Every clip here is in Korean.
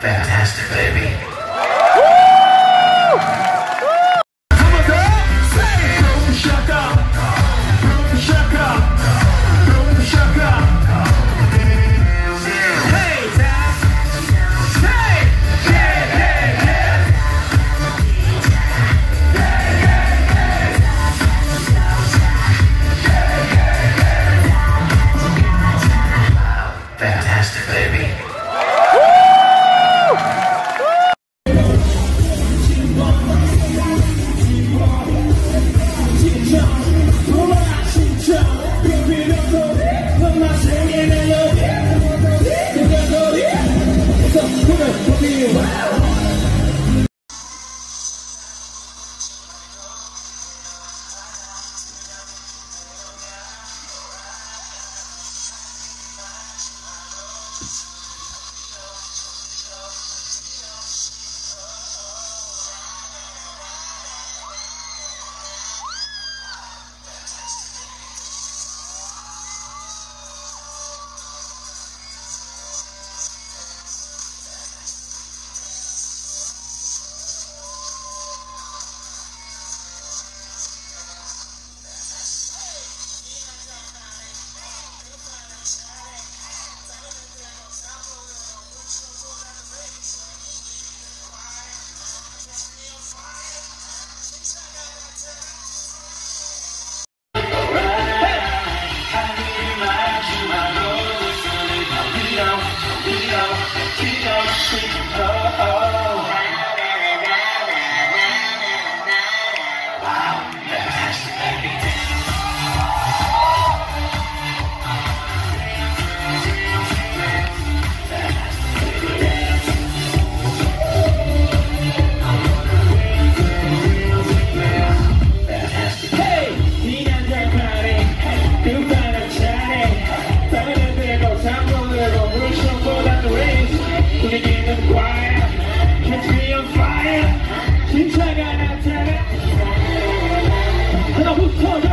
Fantastic, baby. Yeah.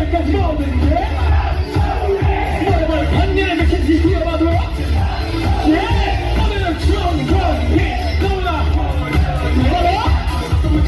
생까지가없도예는데 뭐라 내가 또그